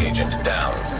agent down.